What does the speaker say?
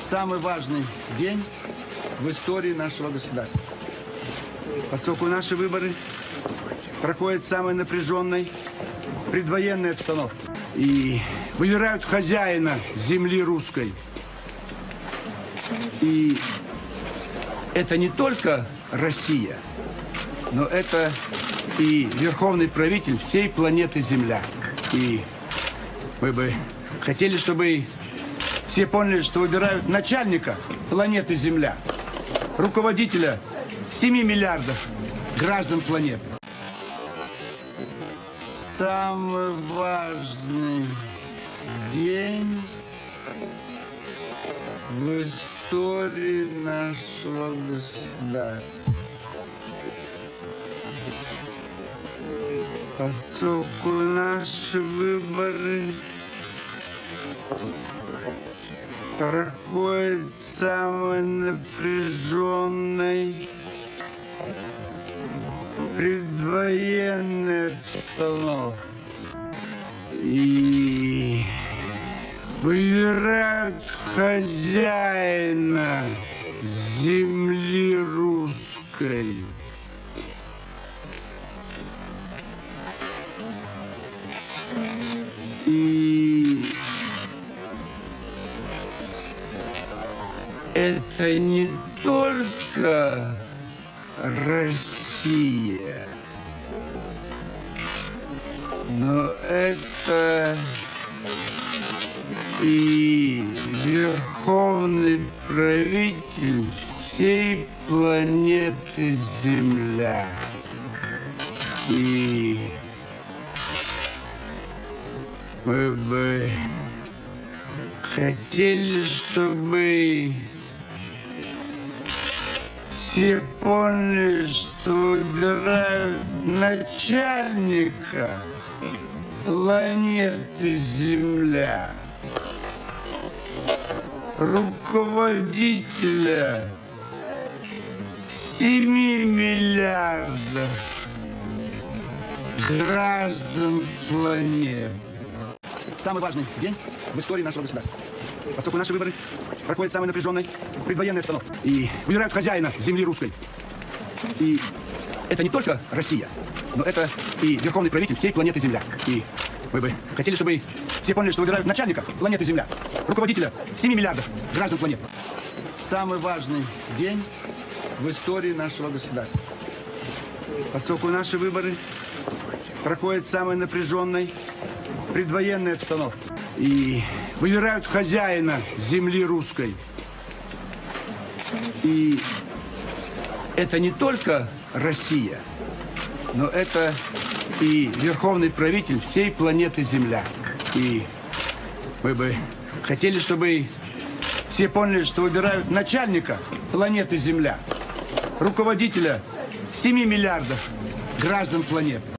самый важный день в истории нашего государства. Поскольку наши выборы проходят в самой напряженной предвоенной обстановке. И выбирают хозяина земли русской. И это не только Россия, но это и верховный правитель всей планеты Земля. И мы бы хотели, чтобы все поняли, что выбирают начальника планеты Земля, руководителя 7 миллиардов граждан планеты. Самый важный день в истории нашего государства. Поскольку наши выборы проходят в самой напряженной предвоенной обстановке. И выбирают хозяина земли русской. Это не только Россия, но это и верховный правитель всей планеты Земля. И мы бы хотели, чтобы все поняли, что выбирают начальника планеты Земля, руководителя 7 миллиардов граждан планеты. Самый важный день в истории нашего государства. Поскольку наши выборы проходят в самой напряженной предвоенной обстановке. И выбирают хозяина земли русской. И это не только Россия, но это и верховный правитель всей планеты Земля. И мы бы хотели, чтобы все поняли, что выбирают начальника планеты Земля, руководителя 7 миллиардов граждан планеты. Самый важный день в истории нашего государства. Поскольку наши выборы проходят в самой напряженной предвоенной обстановке. И выбирают хозяина земли русской. И это не только Россия, но это и верховный правитель всей планеты Земля. И мы бы хотели, чтобы все поняли, что выбирают начальника планеты Земля, руководителя 7 миллиардов граждан планеты.